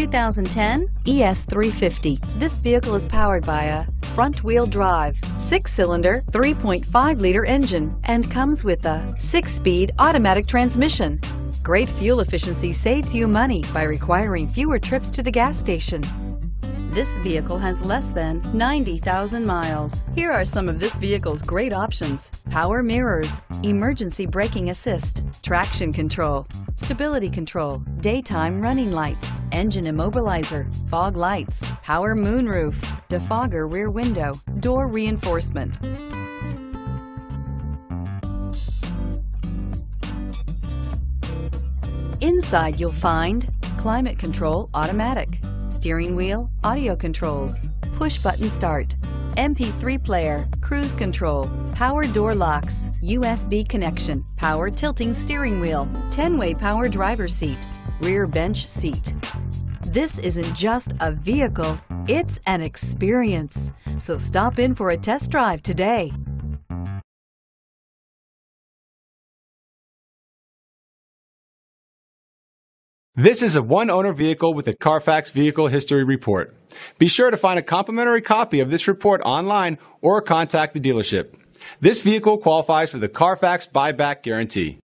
2010 ES350. This vehicle is powered by a front-wheel drive, six-cylinder, 3.5-liter engine, and comes with a six-speed automatic transmission. Great fuel efficiency saves you money by requiring fewer trips to the gas station. This vehicle has less than 90,000 miles. Here are some of this vehicle's great options. Power mirrors, emergency braking assist, traction control, stability control, daytime running lights, engine immobilizer, fog lights, power moonroof, defogger rear window, door reinforcement. Inside you'll find climate control automatic, steering wheel, audio controls, push button start, MP3 player, cruise control, power door locks, USB connection, power tilting steering wheel, 10-way power driver seat, rear bench seat. This isn't just a vehicle, it's an experience. So stop in for a test drive today. This is a one-owner vehicle with a Carfax Vehicle History Report. Be sure to find a complimentary copy of this report online or contact the dealership. This vehicle qualifies for the Carfax Buyback Guarantee.